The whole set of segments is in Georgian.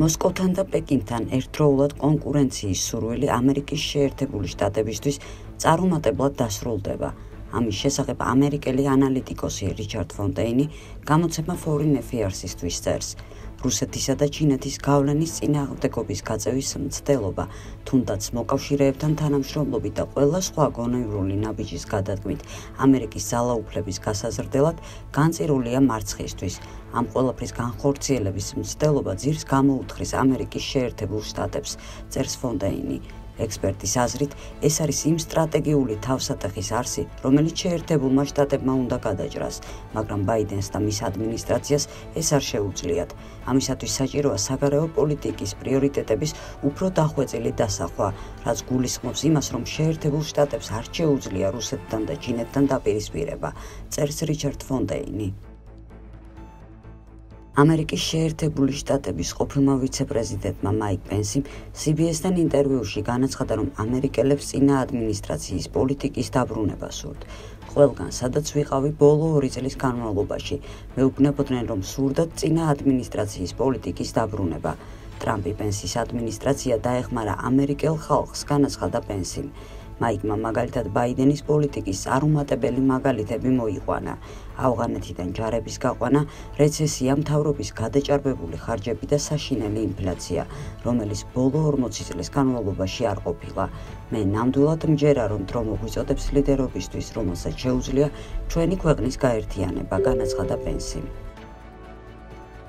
მოსკოვთან და პეკინთან ერთდროულად კონკურენციის სურვილი ამერიკის შეერთებული შტატებისთვის წარუმატებლად დასრულდება. ამის შესახებ ამერიკელი ანალიტიკოსი რიჩარდ ფონტეინი გამოცემა Foreign Affairs-ისთვის წერს. რუსეთისა და ჩინეთის გავლენის წინააღმდეგობის გაწევის მცდელობა, თუნდაც მოკავშირეებთან თანამშრომლობით და ყველა სხვა გონივრული ნაბიჯის გადადგმით ამერიკის ძალაუფლების გასაზრდელად განწირულია მარცხისთვის. ამ ყველაფრის განხორციელების მცდელობა ძირს გამოუთხრის ამერიკის შეერთებულ შტატებს, წერს ფონდეინი. ექსპერტის აზრით, ეს არის იმ სტრატეგიული თავსატეხის არსი, რომელიც შეერთებულმა შტატებმა უნდა გადაჭრას, მაგრამ ბაიდენს და მის ადმინისტრაციას ეს არ შეუძლიათ. ამისათვის საჭიროა საგარეო პოლიტიკის პრიორიტეტების უფრო დახვეწილი დასახვა, რაც გულისხმობს იმას, რომ შეერთებულ შტატებს არ შეუძლია რუსეთთან და ჩინეთთან დაპირისპირება, წერს რიჩარდ ფონდეინი. ამერიკის შეერთებული შტატების ყოფილმა ვიცე-პრეზიდენტმა მაიკ პენსიმ CBS-თან ინტერვიუში განაცხადა, რომ ამერიკელებს წინა ადმინისტრაციის პოლიტიკის დაბრუნება სურთ. ყველგან, სადაც ვიყავი ბოლო 2 წლის განმავლობაში, მეუბნებოდნენ, რომ სურდათ წინა ადმინისტრაციის პოლიტიკის დაბრუნება. ტრამპი პენსის ადმინისტრაცია დაეხმარა ამერიკელ ხალხს, განაცხადა პენსიმ. მაიკმა მაგალითად ბაიდენის პოლიტიკის არუმატებელი მაგალითები მოიყვანა. ავღანეთიდან ჯარების გაყვანა, რეცესია, მთავრობის გადაჭარბებული ხარჯები და საშინელი ინფლაცია, რომელიც ბოლო 40 წლის განმავლობაში არ ყოფილა. მე ნამდვილად მჯერა, რომ დრო მოგვიწოდებს ლიდერობისთვის, რომელსაც შეუძლია ჩვენი ქვეყნის გაერთიანება, განაცხადა პენსიმ.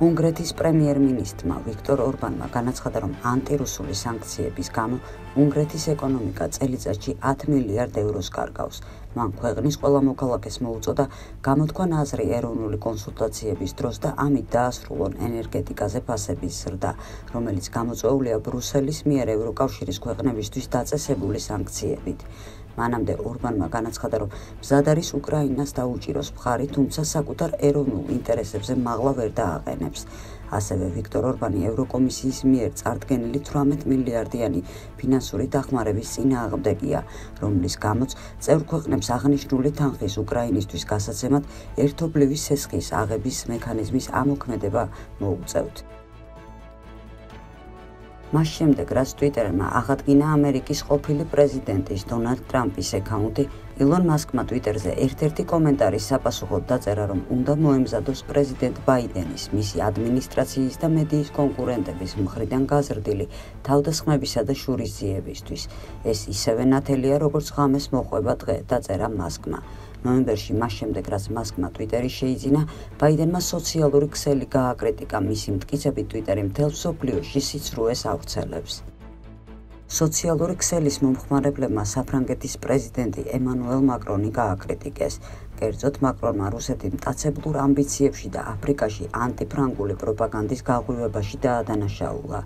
უნგრეთის პრემიერ-მინისტრმა ვიქტორ ორბანმა განაცხადა, რომ ანტირუსული სანქციების გამო უნგრეთის ეკონომიკა წელიწადში 10 მილიარდ ევროს კარგავს. მან ქვეყნის ყველა მოქალაქეს მოუწოდა გამოთქვან აზრი ეროვნული კონსულტაციების დროს და ამით დაასრულონ ენერგეტიკაზე ფასების ზრდა, რომელიც გამოწვეულია ბრუსელის მიერ ევროკავშირის ქვეყნებისთვის დაწესებული სანქციებით. მანამდე ორბანმა განაცხადა, რომ მზად არის უკრაინას დაუჭიროს მხარი, თუმცა საკუთარ ეროვნულ ინტერესებზე მაღლა ვერ დააყენებს. ასევე ვიქტორ ორბანი ევროკომისიის მიერ წარდგენილი 18 მილიარდიანი ფინანსური დახმარების წინააღმდეგია, რომლის გამოც წევრ ქვეყნებს აღნიშნული თანხის უკრაინისთვის გასაცემად ერთობლივი სესხის აღების მექანიზმის ამოქმედება მოუწევთ. მას შემდეგ რაც ტვიტერმა აღადგინა ამერიკის ყოფილი პრეზიდენტის დონალდ ტრამპის აკაუნტი, ილონ მასკმა ტვიტერზე ერთ-ერთი კომენტარის საპასუხოდ დაწერა, რომ უნდა მოემზადოს პრეზიდენტ ბაიდენის, მისი ადმინისტრაციის და მედიის კონკურენტების მხრიდან გაზრდილი თავდასხმებისა და შურისძიებისთვის. ეს ისევე ნათელია, როგორც ღამეს მოყვება დღე, დაწერა მასკმა. ნოემბერში მას შემდეგ რაც მასკმა ტვიტერი შეიძინა, ბაიდენმა სოციალური ქსელი გააკრიტიკა მისი მტკიცებით ტვიტერი მთელ სოფლიოში სიცრუეს ავრცელებს. სოციალური ქსელის მომხმარებლებმა საფრანგეთის პრეზიდენტი ემანუელ მაკრონი გააკრიტიკეს. კერძოდ მაკრონმა რუსეთი მტაცებლურ ამბიციებში და აფრიკაში ანტიფრანგული პროპაგანდის გაღვივებაში დაადანაშაულა.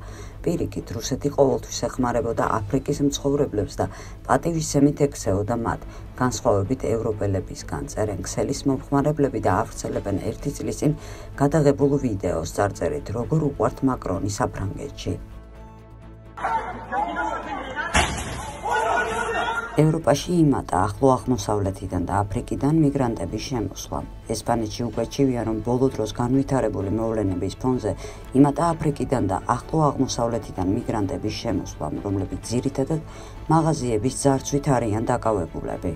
პირიქით, რუსეთი ყოველთვის ეხმარებოდა აფრიკის მცხოვრებლებს და პატივისცემით ექცეოდა მათ. განსხვავებით ევროპელებისგან, წერენ ქსელის მომხმარებლები და ავრცელებენ ერთი წლის წინ გადაღებულ ვიდეოს წარწერით, როგორ უყვართ მაკრონი საფრანგეთში. ევროპაში იმატა ახლო აღმოსავლეთიდან და აფრიკიდან მიგრანტების შემოსვლა. ესპანეთში უკვე ჩივია, რომ ბოლო დროს განვითარებული მოვლენების ფონზე იმატა აფრიკიდან და ახლო აღმოსავლეთიდან მიგრანტების შემოსვლა, რომლებიც ძირითადად მაღაზიების ძარცვით არიან დაკავებულები.